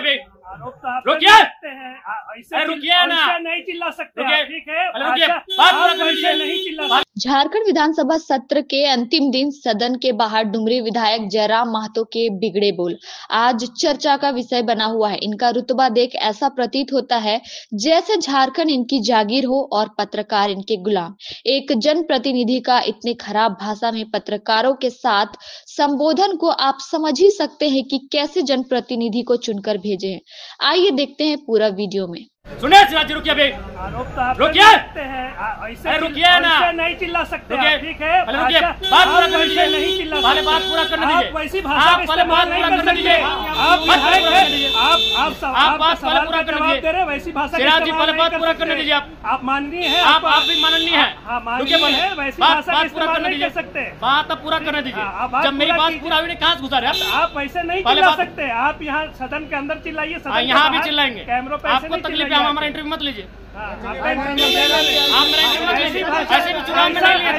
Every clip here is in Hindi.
যাবে ऐसे रुकिए ना। नहीं चिल्ला सकते ठीक है? अरे रुकिए, भाषा- बात पूरा आप कर ऐसे लीजिए। नहीं चिल्ला सकते। झारखंड विधानसभा सत्र के अंतिम दिन सदन के बाहर डुमरी विधायक जयराम महतो के बिगड़े बोल। आज चर्चा का विषय बना हुआ है। इनका रुतबा देख ऐसा प्रतीत होता है जैसे झारखंड इनकी जागीर हो और पत्रकार इनके गुलाम। एक जनप्रतिनिधि का इतने खराब भाषा में पत्रकारों के साथ संबोधन को आप समझ ही सकते हैं कि कैसे जनप्रतिनिधि को चुनकर भेजे हैं। आइए देखते हैं पूरा वीडियो में सुने शिवाजी रुकिए अभी तो रुकिए। सकते हैं आ, ऐसे रुकिए ना। नहीं चिल्ला सकते रुकिए। ठीक है रुकिए, बात पूरा। नहीं पहले बात पूरा करने दीजिए। आप वैसी भाषा आप पहले बात नहीं पूरा कर करने दीजिए। आप हैं। आप आप आप बात पहले पूरा करने दीजिए। हैं, वैसी भाषा सिराज जी, पहले बात पूरा। करने दीजिए आप। आप माननीय हैं आप आप भी माननीय है हाँ माननीय रुकिए पहले। है वैसी भाषा बात पूरा इस्तेमाल करने नहीं दीजिए कर सकते बात पूरा करने दीजिए हाँ, आप जब मेरी बात। पूरा हुई कहाँ से गुजर रहे आप आप ऐसे नहीं चिल्ला सकते आप यहाँ सदन के अंदर चिल्लाइए सदन हाँ, यहाँ भी चिल्लाएँगे कैमरों पे आपको तकलीफ़ है आप हमारा आप। इंटरव्यू मत लीजिए हाँ। आप मेरा इंटरव्यू मत ऐसी लीजिए भाषा- ऐसे भी चुनाव में नहीं लिए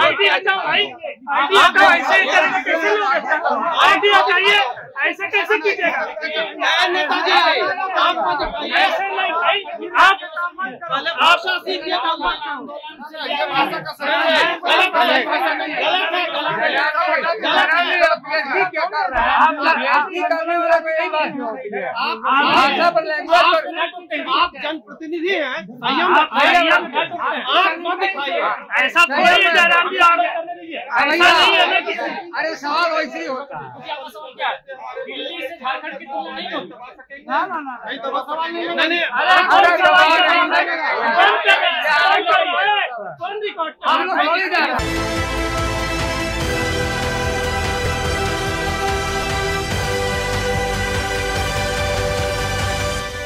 आईडी हटाओ ऐसे ही करेंगे कैसे लोग आईडी हटाइए ऐसे कैसे कीजिएगा ऐसे नहीं भाई आप आप आप जनप्रतिनिधि हैं ऐसा थोड़ी है जयराम जी आप ऐसा नहीं है ना कि अरे सवाल वैसे ही होता है। दिल्ली से झारखंड की तुलना नहीं होती? नहीं तो सवाल नहीं अरे